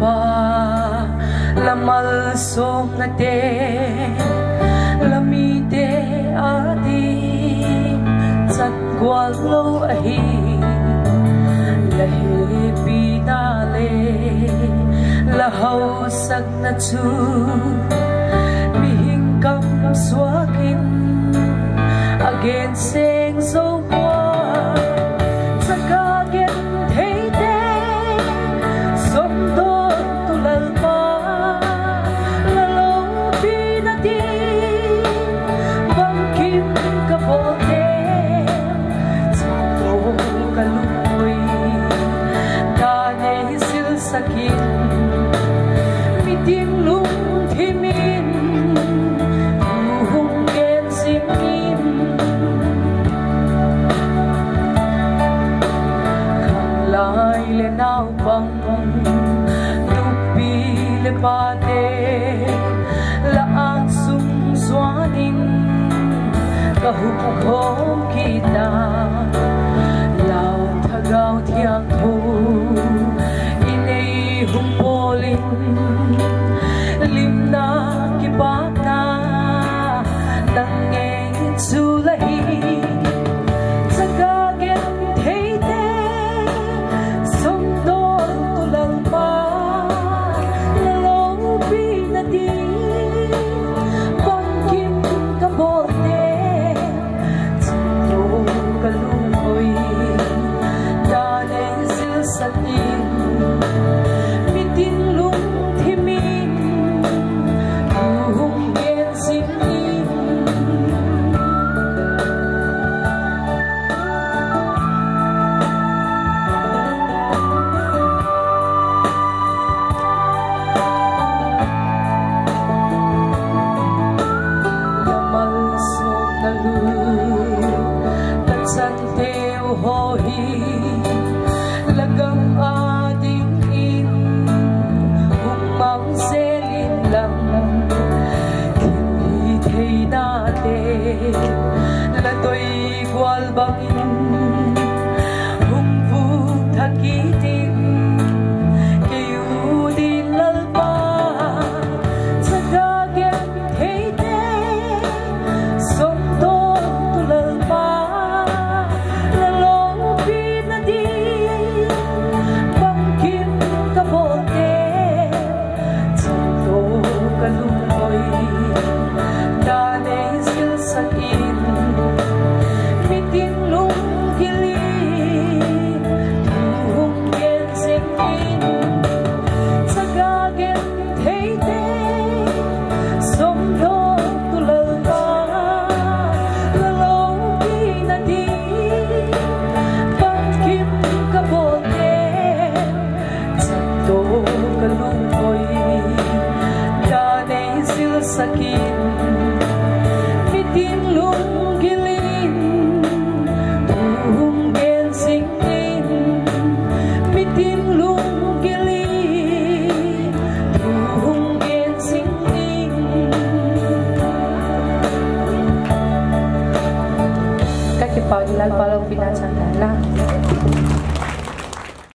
pa lamal som nate lamite ati chat gwal lo ahi lahi pinale lahau sak na chu. Mihing kam swakin again sing le nau bang tu pi le pa te la ang sung swanin ka hu khom kita lao thagao thiang thu inei hum polin lim na ki pa na tang nge chu la hi bucket Paulina Palau pindah?